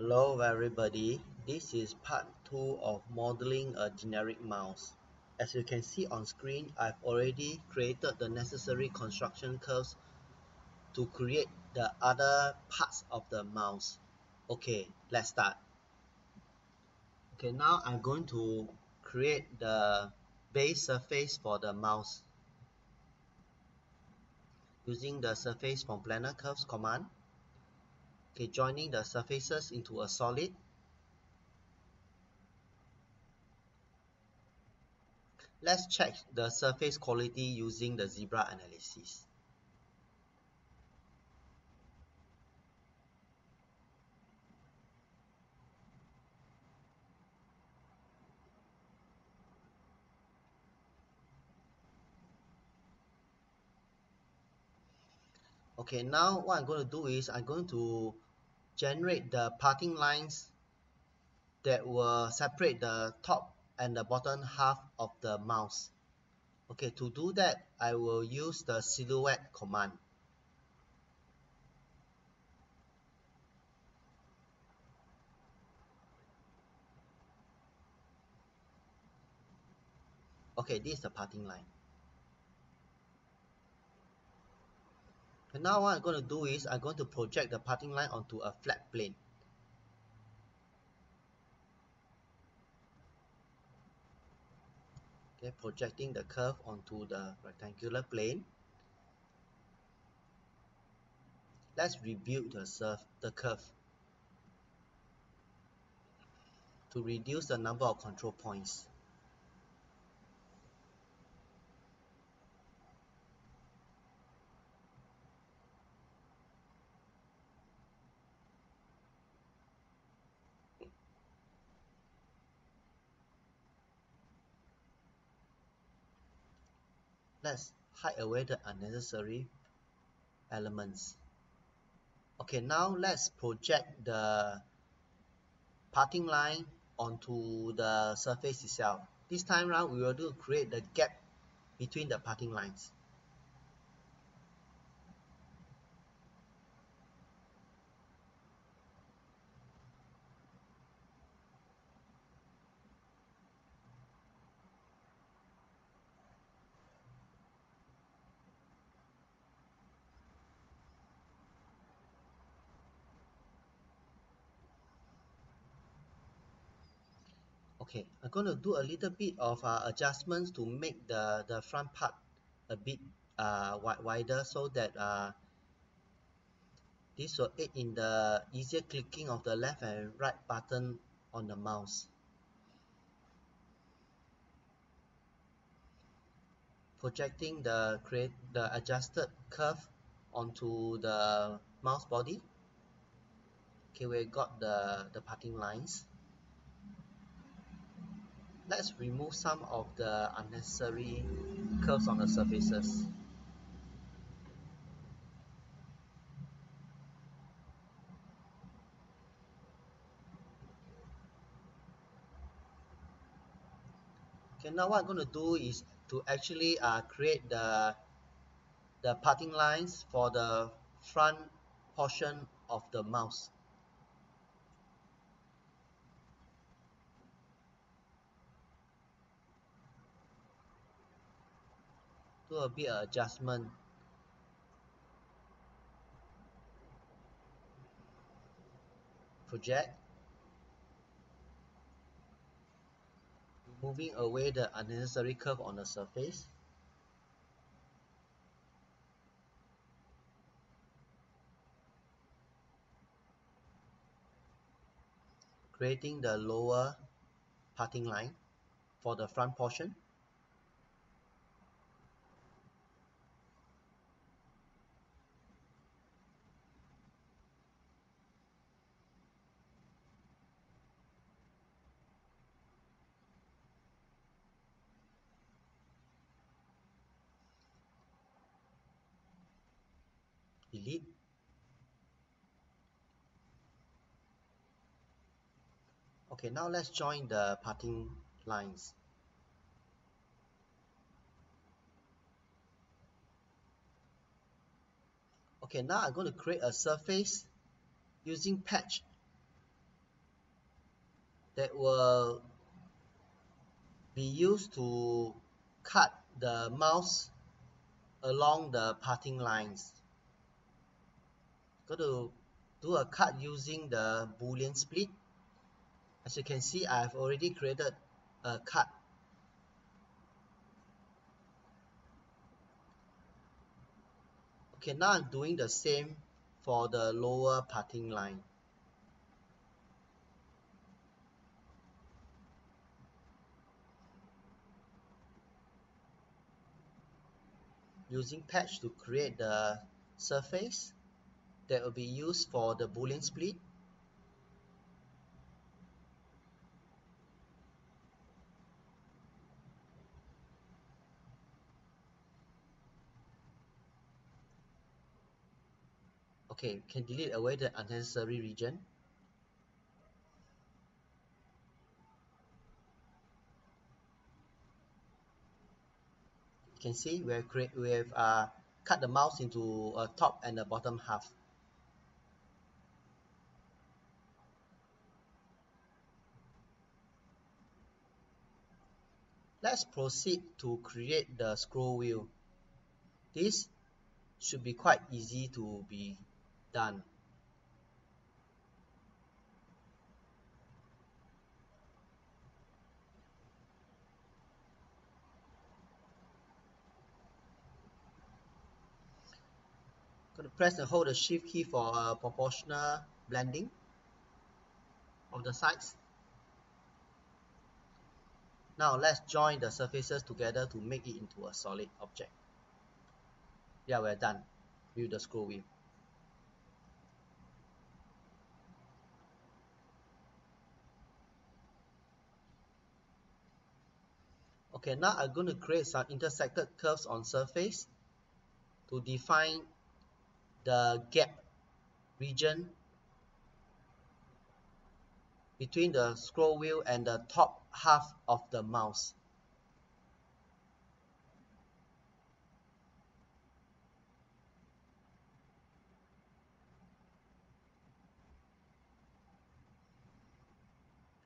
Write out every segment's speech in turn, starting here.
Hello everybody, this is part 2 of modeling a generic mouse. As you can see on screen, I've already created the necessary construction curves to create the other parts of the mouse. Okay, let's start. Okay, now I'm going to create the base surface for the mouse using the surface from planar curves command okay joining the surfaces into a solid. Let's check the surface quality using the zebra analysis. Okay now what I'm going to do is I'm going to generate the parting lines that will separate the top and the bottom half of the mouse. Okay to do that I will use the silhouette command. Okay this is the parting line And now what I'm going to do is I'm going to project the parting line onto a flat plane. Okay, projecting the curve onto the rectangular plane. Let's rebuild the, surf, the curve to reduce the number of control points. Let's hide away the unnecessary elements. Okay now let's project the parting line onto the surface itself. This time around we will do create the gap between the parting lines okay I'm going to do a little bit of uh, adjustments to make the the front part a bit uh, wider so that uh, this will aid in the easier clicking of the left and right button on the mouse. Projecting the create the adjusted curve onto the mouse body. Okay we got the the parting lines let's remove some of the unnecessary curves on the surfaces. Okay now what I'm going to do is to actually uh, create the the parting lines for the front portion of the mouse do a bit of adjustment. Project. Moving away the unnecessary curve on the surface. Creating the lower parting line for the front portion okay now let's join the parting lines okay now I'm going to create a surface using patch that will be used to cut the mouse along the parting lines. Go to do a cut using the boolean split. As you can see, I've already created a cut. Okay, now I'm doing the same for the lower parting line. using patch to create the surface that will be used for the boolean split. Okay can delete away the unnecessary region. You can see we have create we have uh, cut the mouse into a top and the bottom half let's proceed to create the scroll wheel. This should be quite easy to be done. Going to press and hold the shift key for a proportional blending of the sides now let's join the surfaces together to make it into a solid object. Yeah we're done. With the scroll wheel. Okay now I'm going to create some intersected curves on surface to define the gap region between the scroll wheel and the top half of the mouse.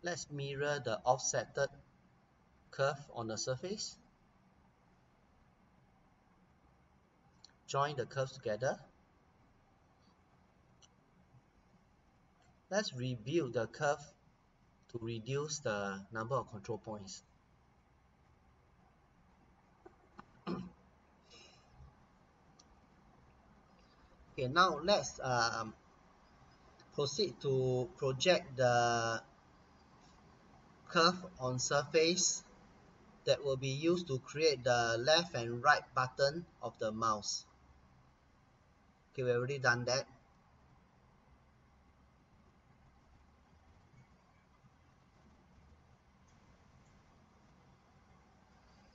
Let's mirror the offsetted curve on the surface. Join the curves together. Let's rebuild the curve to reduce the number of control points. okay, now let's um, proceed to project the curve on surface that will be used to create the left and right button of the mouse. Okay, we've already done that.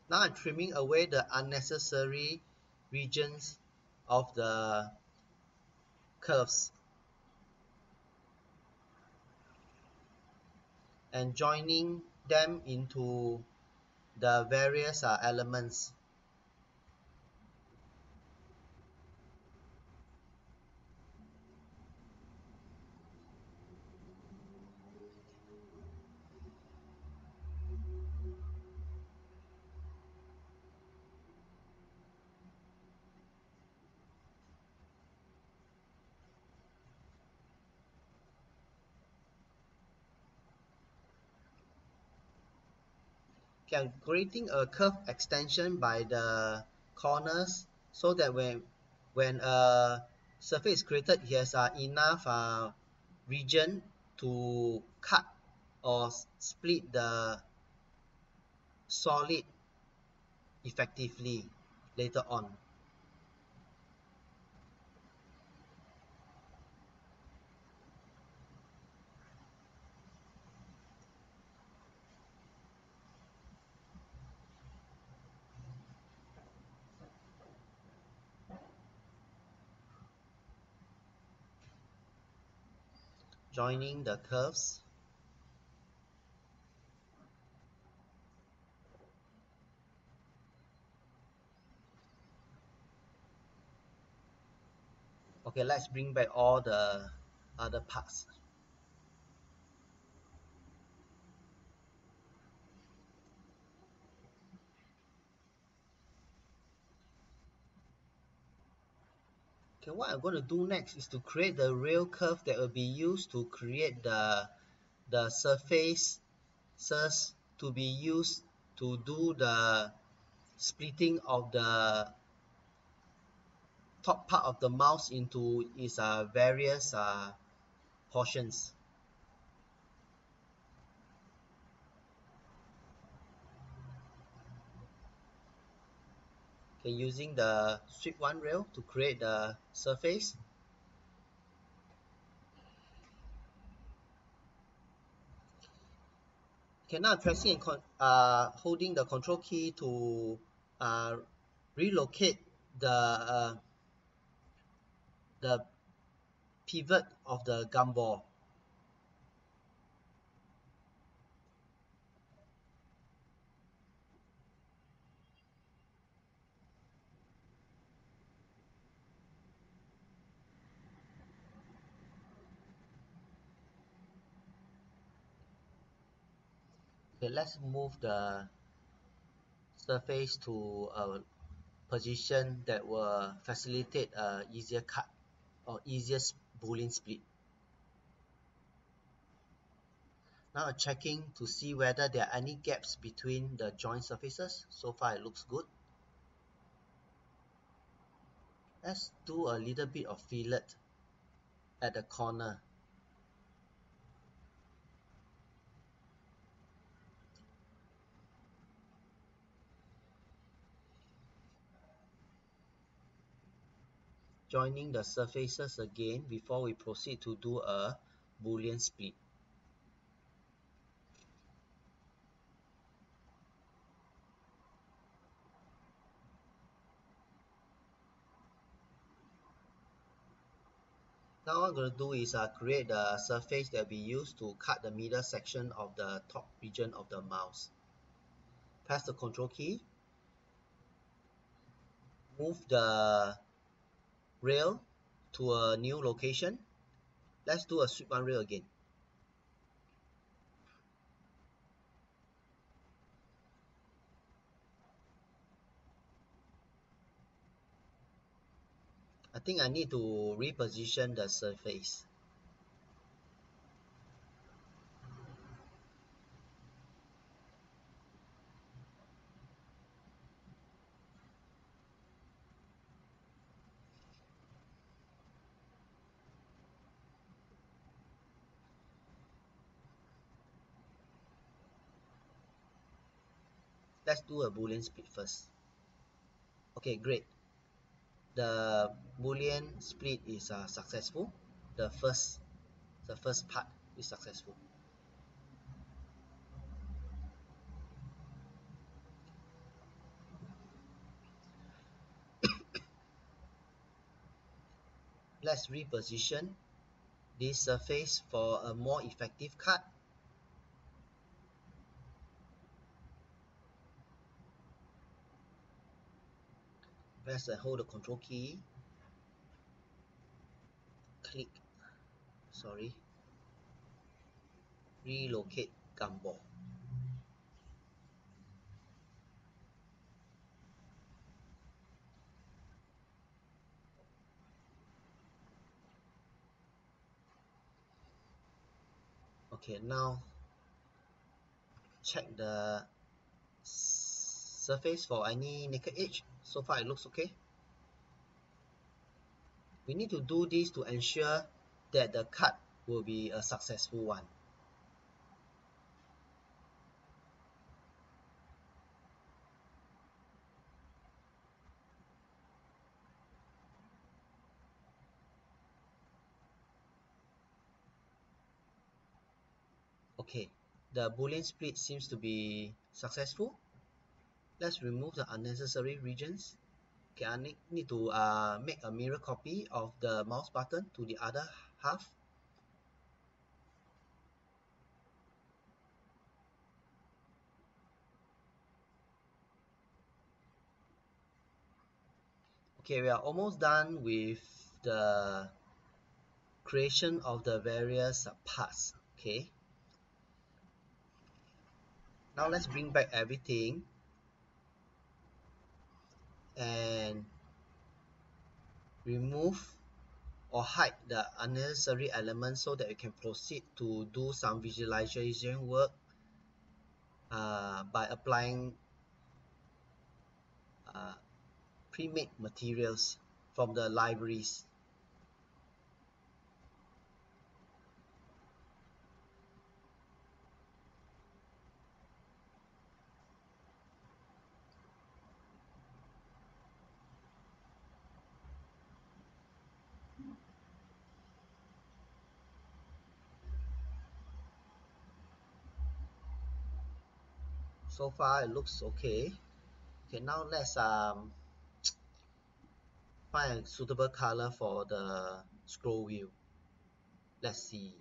Now I'm trimming away the unnecessary regions of the curves. And joining them into the various uh, elements creating a curve extension by the corners so that when when a surface is created it has uh, enough uh, region to cut or split the solid effectively later on joining the curves? Okay let's bring back all the other parts okay what I'm going to do next is to create the rail curve that will be used to create the the surface to be used to do the splitting of the top part of the mouse into its uh, various uh, portions okay using the sweep one rail to create the surface. Okay now pressing and con uh, holding the control key to uh, relocate the uh, the pivot of the gumball okay let's move the surface to a position that will facilitate a easier cut or easiest boolean split. Now checking to see whether there are any gaps between the joint surfaces. So far it looks good. Let's do a little bit of fillet at the corner joining the surfaces again before we proceed to do a boolean split. Now what I'm going to do is uh, create the surface that we use to cut the middle section of the top region of the mouse. Press the control key. Move the rail to a new location. Let's do a sweep one rail again. I think I need to reposition the surface do a boolean split first. Okay great. The boolean split is uh, successful. The first the first part is successful. Let's reposition this surface for a more effective cut press and hold the control key. Click. Sorry. Relocate gumball okay now check the surface for any naked edge so far it looks okay. We need to do this to ensure that the cut will be a successful one. Okay the boolean split seems to be successful let's remove the unnecessary regions. Okay I need, need to uh, make a mirror copy of the mouse button to the other half. Okay we are almost done with the creation of the various parts okay? Now let's bring back everything and remove or hide the unnecessary elements so that you can proceed to do some visualization work uh, by applying uh, pre-made materials from the libraries. So far it looks okay. Okay now let's um find a suitable color for the scroll wheel. Let's see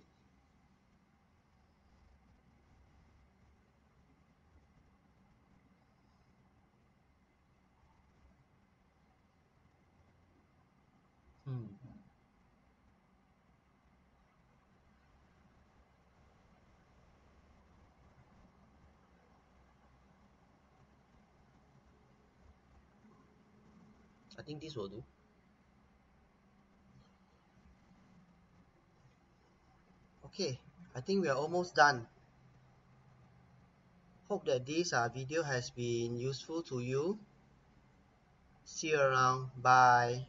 think this will do. Okay I think we are almost done. Hope that this uh, video has been useful to you. See you around. Bye